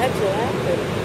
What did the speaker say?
That's what happened.